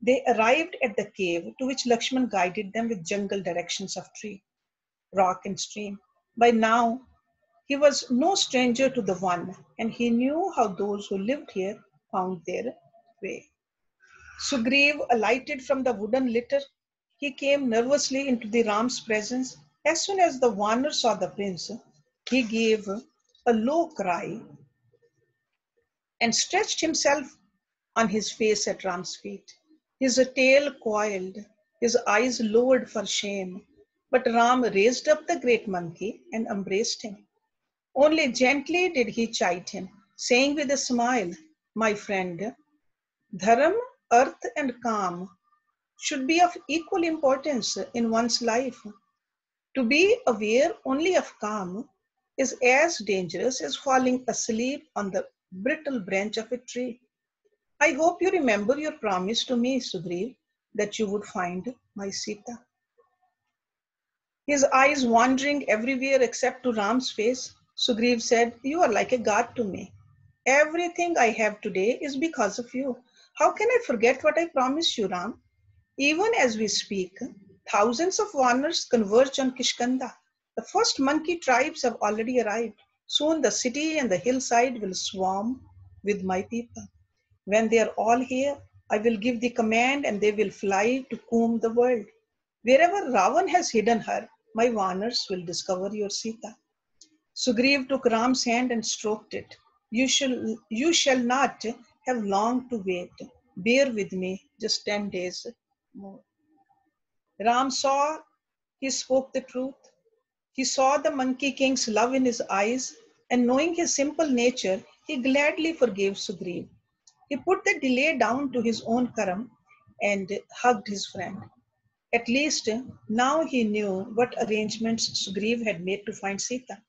They arrived at the cave to which Lakshman guided them with jungle directions of tree, rock, and stream. By now, he was no stranger to the one, and he knew how those who lived here found their way. Sugriv alighted from the wooden litter. He came nervously into the Ram's presence. As soon as the Vanar saw the prince, he gave a low cry and stretched himself on his face at Ram's feet. His tail coiled, his eyes lowered for shame. But Ram raised up the great monkey and embraced him. Only gently did he chide him, saying with a smile, My friend, dharam, arth, and kam should be of equal importance in one's life. To be aware only of kam is as dangerous as falling asleep on the brittle branch of a tree. I hope you remember your promise to me, Sugriv, that you would find my Sita. His eyes wandering everywhere except to Ram's face, Sugriv said, You are like a god to me. Everything I have today is because of you. How can I forget what I promised you, Ram? Even as we speak, thousands of Vanars converge on Kishkinda. The first monkey tribes have already arrived. Soon the city and the hillside will swarm with my people. When they are all here, I will give the command and they will fly to comb the world. Wherever Ravan has hidden her, my Vanars will discover your Sita. Sugriv took Ram's hand and stroked it. You shall, you shall not have long to wait. Bear with me just 10 days more. Ram saw he spoke the truth. He saw the monkey king's love in his eyes, and knowing his simple nature, he gladly forgave Sugriv. He put the delay down to his own karam and hugged his friend. At least now he knew what arrangements Sugriv had made to find Sita.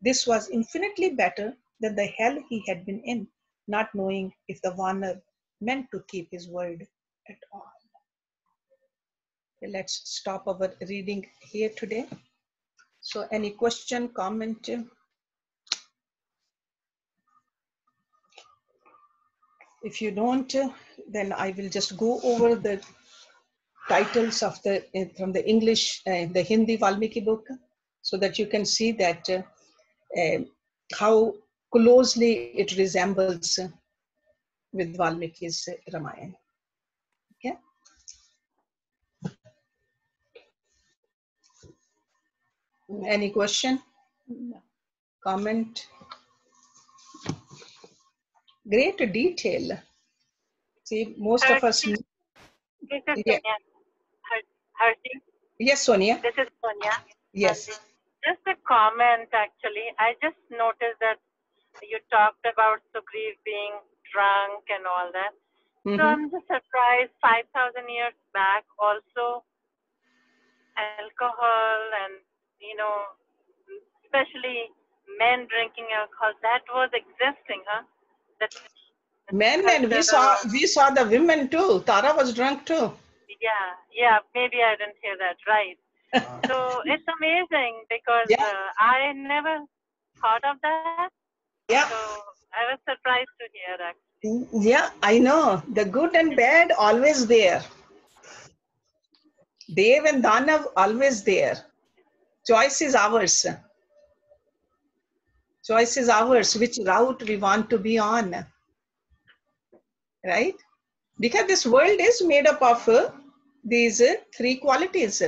This was infinitely better than the hell he had been in, not knowing if the Vanar meant to keep his word at all. let's stop our reading here today. So any question, comment? If you don't, then I will just go over the titles of the from the English, uh, the Hindi Valmiki book, so that you can see that uh, uh, how closely it resembles with Valmiki's Ramayana. Okay. Any question? No. Comment? Great detail. See, most of us. This is yeah. Sonia. Yes, Sonia. This is Sonia. Yes. Just a comment, actually. I just noticed that you talked about Sugriv being drunk and all that. Mm -hmm. So I'm just surprised 5,000 years back, also, alcohol and, you know, especially men drinking alcohol, that was existing, huh? Men and we saw we saw the women too. Tara was drunk too. yeah, yeah, maybe I didn't hear that right. so it's amazing because Yeah. uh, I never thought of that. Yeah. So I was surprised to hear that. Yeah, I know. The good and bad always there. Dev and Danav always there. Choice is ours. Choice is ours, which route we want to be on. Right? Because this world is made up of uh, these uh, three qualities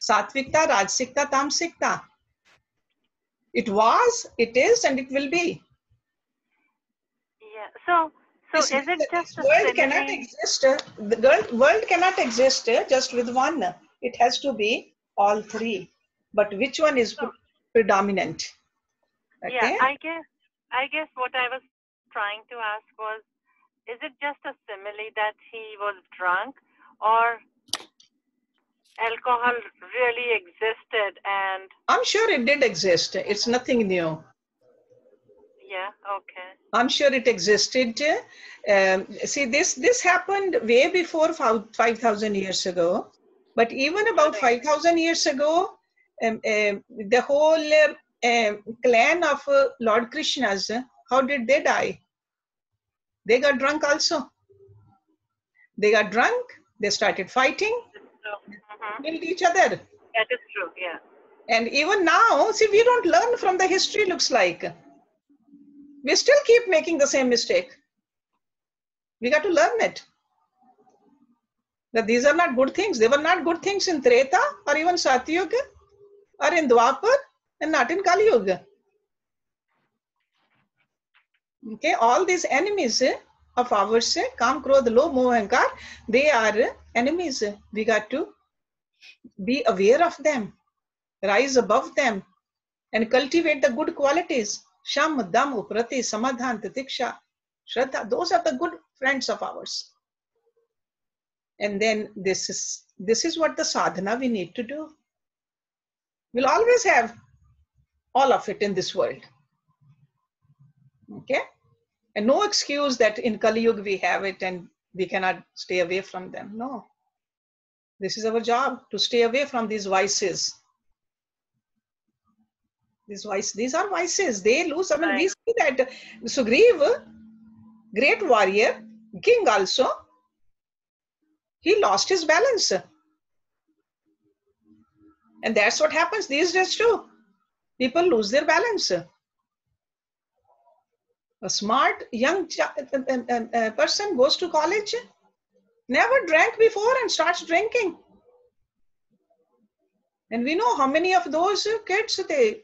Satvikta, Rajsikta, Tamsikta. It was, it is, and it will be. Yeah. So, so This- is it just a world cannot exist. uh, The world, world cannot exist uh, just with one. It has to be all three. But which one is pre- predominant? Okay. Yeah, I guess I guess what I was trying to ask was, is it just a simile that he was drunk, or alcohol really existed and I'm sure it did exist. It's nothing new. yeah, okay. I'm sure it existed. Um, see, this this happened way before five thousand years ago. But even about five thousand years ago, um, um, the whole uh, clan of uh, Lord Krishna's, how did they die? They got drunk also. They got drunk. They started fighting, mhm, killed each other. that is true. Yeah. And even now, see, we don't learn from the history, looks like. We still keep making the same mistake. We got to learn it. That these are not good things. They were not good things in Treta or even Satyuga or in Dwapar and not in Kali Yuga. Okay, all these enemies eh, of ours, eh, Kam, Krodh, Lo, Moh, Ahankar, they are eh, enemies. We got to be aware of them rise above them and cultivate the good qualities. Sham, Dam, Uprati, Samadhan, Titiksha, Shraddha. Those are the good friends of ours. And then this is this is what the sadhana we need to do. We'll always have all of it in this world. Okay? And no excuse that in Kali Yuga we have it and we cannot stay away from them. No. This is our job to stay away from these vices. These vices, these are vices. They lose. I mean, we see that Sugriv, great warrior, king also, he lost his balance. And that's what happens these days too. People lose their balance. A smart young uh, uh, uh, person goes to college, never drank before and starts drinking. And we know how many of those kids they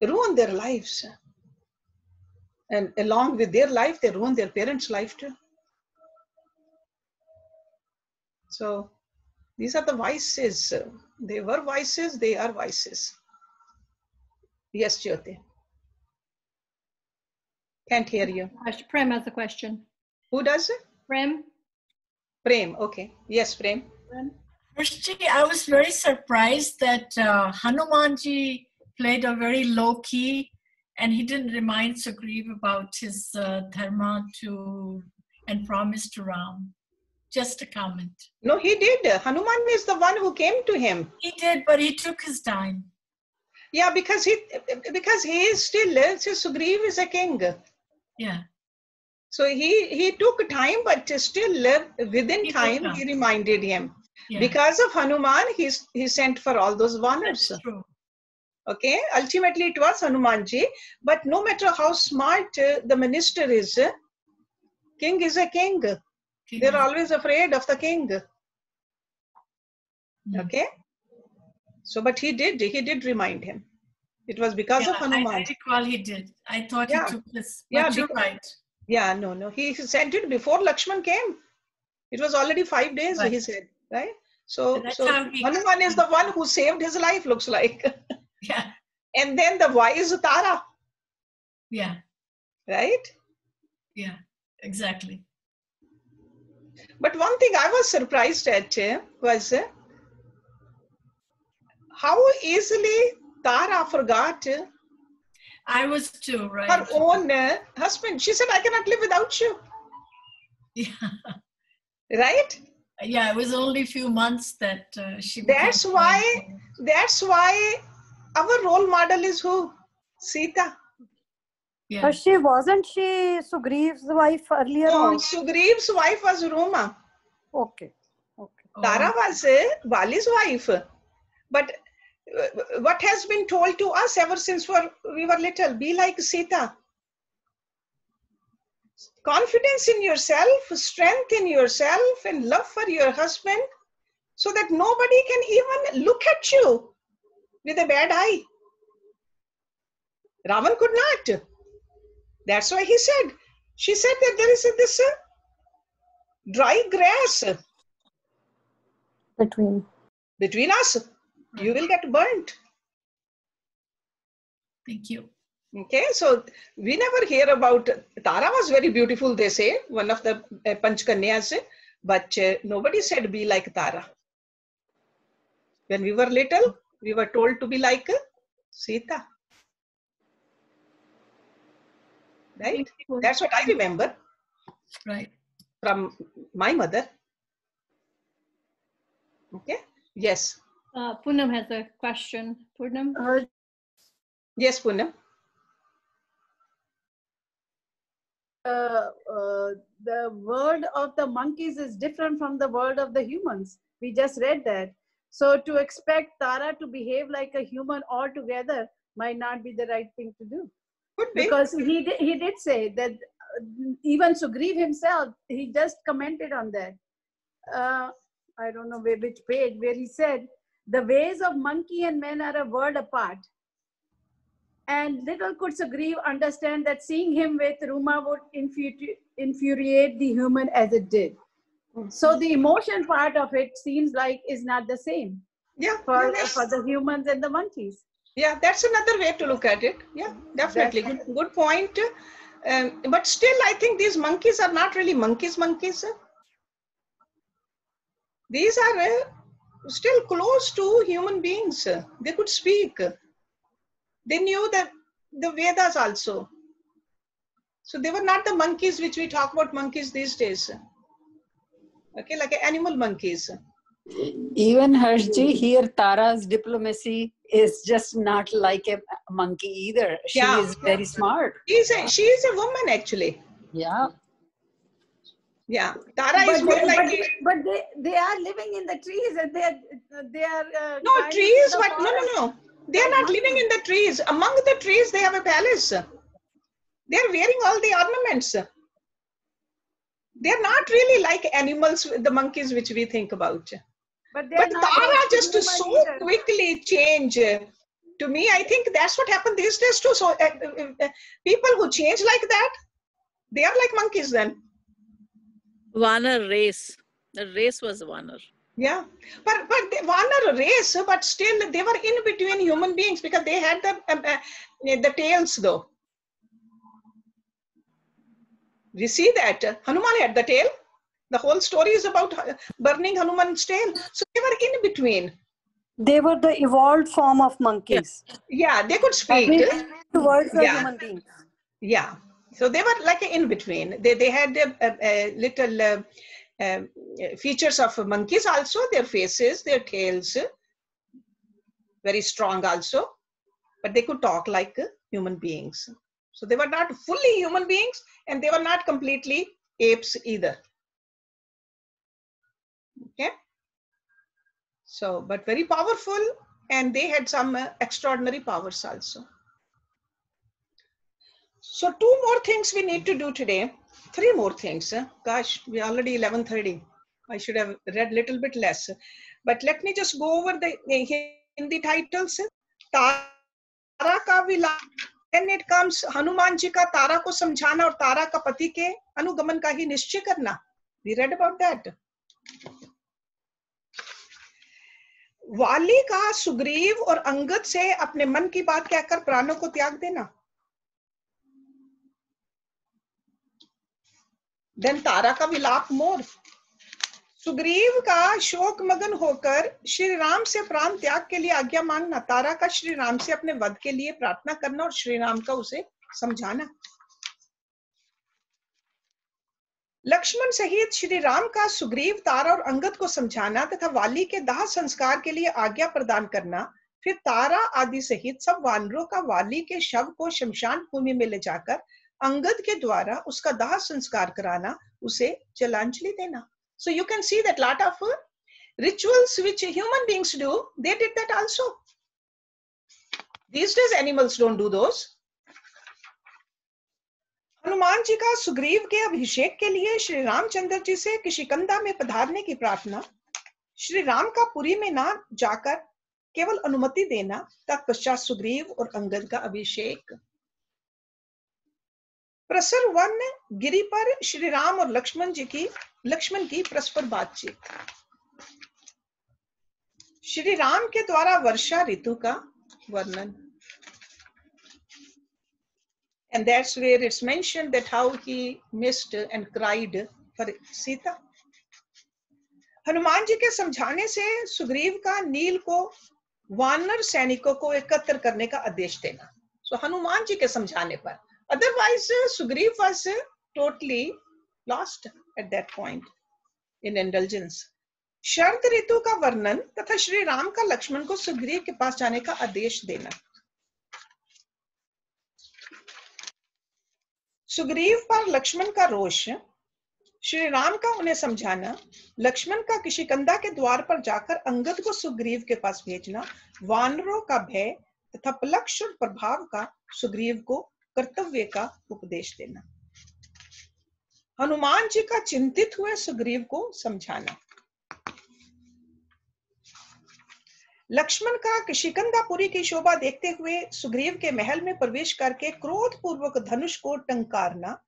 ruin their lives. And along with their life, they ruin their parents' life too. So these are the vices. They were vices, they are vices. Yes, Jyoti. Can't hear you. Question- Prem has a question. Who does it? Prem? Prem. Okay. Yes, Prem. Prem? Firstly, I was very surprised that uh, Hanumanji played a very low key and he didn't remind Sugriv about his uh, dharma to and promise to Ram. Just a comment. No, he did. Hanuman is the one who came to him. He did, but he took his time. Yeah, because he because he is still uh, so Sugriv is a king. Yeah. So he he took time, but still uh, within He time he reminded him. yeah. Because of Hanuman, he's he sent for all those That's true. Okay, ultimately it was Hanumanji. But no matter how smart uh, the minister is, uh, king is a king. They're always afraid of the king. Mm. Okay. So, but he did. He did remind him. It was because of Yeah, I, Hanuman. I recall he did. I thought Yeah. he took this. Yeah, you're because- right. Yeah, no, no. He sent it before Lakshman came. It was already five days, he said, right? So, so Hanuman is the one who saved his life, looks like. Yeah. and then the wise Tara, Yeah. right? Yeah. Exactly. But one thing I was surprised at uh, was uh, how easily Tara forgot I was too, right? her own uh, husband. She said, I cannot live without you. Yeah. Right? yeah, it was only a few months that uh, she. That's why, pregnant. that's why our role model is who? Sita. Yeah. But she wasn't she Sugriv's wife earlier No, on? Sugriv's wife was Ruma. Okay. Okay. Oh, Tara was uh, Wali's wife. But what has been told to us ever since we're, were little, be like Sita. Confidence in yourself, strength in yourself, and love for your husband so that nobody can even look at you with a bad eye. Ravan could not. That's why he said, she said that there is a, this uh, dry grass Between. between us. You will get burnt. Thank you. Okay, so we never hear about Tara was very beautiful, they say, one of the uh, Panchkanyas, but uh, nobody said be like Tara. When we were little, we were told to be like uh, Sita. Right? That's what I remember Right. from my mother. Okay? Yes. Uh, Poonam has a question. Poonam? Uh, Yes, Poonam. uh, uh, the world of the monkeys is different from the world of the humans. We just read that. So to expect Tara to behave like a human altogether might not be the right thing to do. Could be. Because he did, he did say that uh, even Sugriv himself, he just commented on that. Uh, I don't know where, which page, where he said, the ways of monkey and men are a world apart. And little could Sugriv understand that seeing him with Ruma would infuri- infuriate the human as it did. So the emotion part of it seems like is not the same Yeah, for, yes. for the humans and the monkeys. Yeah, that's another way to look at it. Yeah, definitely. Good, good point. Um, but still, I think these monkeys are not really monkeys, monkeys. These are uh, still close to human beings. They could speak. They knew the, the Vedas also. So they were not the monkeys which we talk about monkeys these days. Okay, like animal monkeys. Even Harshji, here Tara's diplomacy is just not like a monkey either. She Yeah. is very smart. She's a, she is a woman actually. Yeah. Yeah, Tara But, is more they, like but, but they, they are living in the trees and they are, they are uh, No, trees, but no, no, no. They are not living in the trees. Among the trees, they have a palace. They are wearing all the ornaments. They are not really like animals, the monkeys which we think about. But, But Tara just human so either. quickly change. To me, I think that's what happened these days too. So uh, uh, uh, people who change like that, they are like monkeys then. Vanar race. The race was Vanar. Yeah, but but they won a race, but still they were in between human beings because they had the um, uh, the tails though. We see that Hanuman had the tail. The whole story is about uh, burning Hanuman's tail. So they were in between. They were the evolved form of monkeys. Yeah, they could speak. means towards the Yeah. human beings. Yeah, so they were like in between. They they had a, a, a little uh, um, features of monkeys also. Their faces, their tails, very strong also, but they could talk like human beings. So they were not fully human beings, and they were not completely apes either. Okay. So, but very powerful, and they had some uh, extraordinary powers also. So two more things we need to do today. Three more things. Gosh, we already 11:30. I should have read little bit less. But let me just go over the Hindi titles. तारा का विलाप Then it comes Hanuman ji का तारा को समझाना और तारा का पति के अनुगमन का ही निश्चय करना. We read about that. वाली का सुग्रीव और अंगद से अपने मन की बात कहकर प्राणों को त्याग देना देन तारा का विलाप मोर सुग्रीव का शोक मगन होकर श्री राम से प्राण त्याग के लिए आज्ञा मांगना तारा का श्री राम से अपने वध के लिए प्रार्थना करना और श्री राम का उसे समझाना लक्ष्मण सहित श्री राम का सुग्रीव तारा और अंगद को समझाना तथा वाली के दाह संस्कार के लिए आज्ञा प्रदान करना फिर तारा आदि सहित सब वानरों का वाली के शव को शमशान भूमि में ले जाकर अंगद के द्वारा उसका दाह संस्कार कराना उसे जलांजलि देना you can see that lot of uh, rituals which human beings do, they did that also. These days animals don't do those. Hanuman ji का सुग्रीव के अभिषेक के लिए श्री रामचंद्र जी से किशिकंदा में पधारने की प्रार्थना श्री राम का पुरी में ना जाकर केवल अनुमति देना तत्पश्चात सुग्रीव और अंगद का अभिषेक प्रसर वन गिरी पर श्री राम और लक्ष्मण जी की लक्ष्मण की परस्पर बातचीत। श्री राम के द्वारा वर्षा ऋतु का वर्णन। And that's where it's mentioned that how he missed and cried for Sita. Hanuman ji के समझाने से सुग्रीव का नील को वानर सैनिकों को एकत्र करने का आदेश देना। सो so, हनुमान जी के समझाने पर otherwise Sugriva was totally lost at that point in indulgence. शरद ऋतु का वर्णन तथा श्री राम का लक्ष्मण को सुग्रीव के पास जाने का आदेश देना सुग्रीव पर लक्ष्मण का रोष श्री राम का उन्हें समझाना लक्ष्मण का किशिकंदा के द्वार पर जाकर अंगद को सुग्रीव के पास भेजना वानरों का भय तथा पलक्ष प्रभाव का सुग्रीव को कर्तव्य का उपदेश देना। हनुमान जी का चिंतित हुए सुग्रीव को समझाना। लक्ष्मण का किशिकंदापुरी की शोभा देखते हुए सुग्रीव के महल में प्रवेश करके क्रोध पूर्वक धनुष को टंकारना,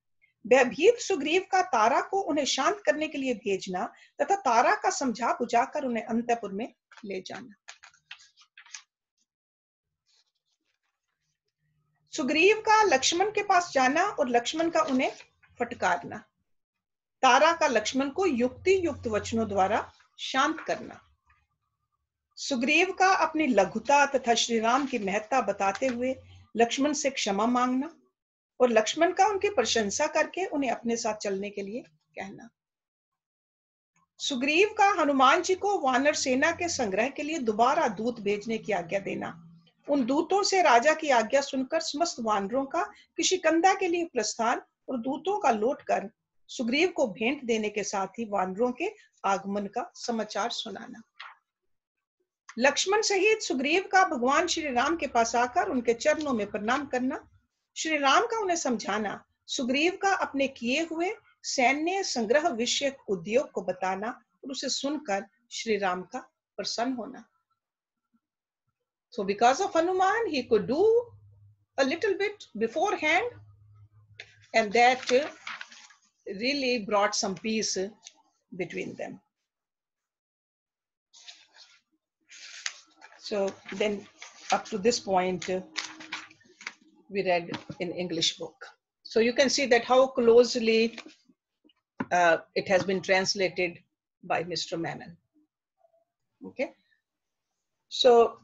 भयभीत सुग्रीव का तारा को उन्हें शांत करने के लिए भेजना तथा तारा का समझा बुझाकर उन्हें अंतपुर में ले जाना। सुग्रीव का लक्ष्मण के पास जाना और लक्ष्मण का उन्हें फटकारना। तारा का लक्ष्मण को युक्ति युक्त वचनों द्वारा शांत करना। सुग्रीव का अपनी लघुता तथा श्री राम की महत्ता बताते हुए लक्ष्मण से क्षमा मांगना और लक्ष्मण का उनकी प्रशंसा करके उन्हें अपने साथ चलने के लिए कहना। सुग्रीव का हनुमान जी को वानर सेना के संग्रह के लिए दोबारा दूत भेजने की आज्ञा देना। उन दूतों से राजा की आज्ञा सुनकर समस्त वानरों का, किसी कंधा के लिए प्रस्थान और दूतों का लौट कर, सुग्रीव को भेंट देने के साथ ही वानरों के आगमन का समाचार सुनाना। लक्ष्मण सहित सुग्रीव का भगवान श्री राम के पास आकर उनके चरणों में प्रणाम करना, श्री राम का उन्हें समझाना, सुग्रीव का अपने किए हुए सैन्य संग्रह विषय उद्योग को बताना और उसे सुनकर श्री राम का प्रसन्न होना। So because of Hanuman, he could do a little bit beforehand and that really brought some peace between them. So then up to this point, we read in English book. So you can see that how closely uh, it has been translated by Mr. Menon. Okay. So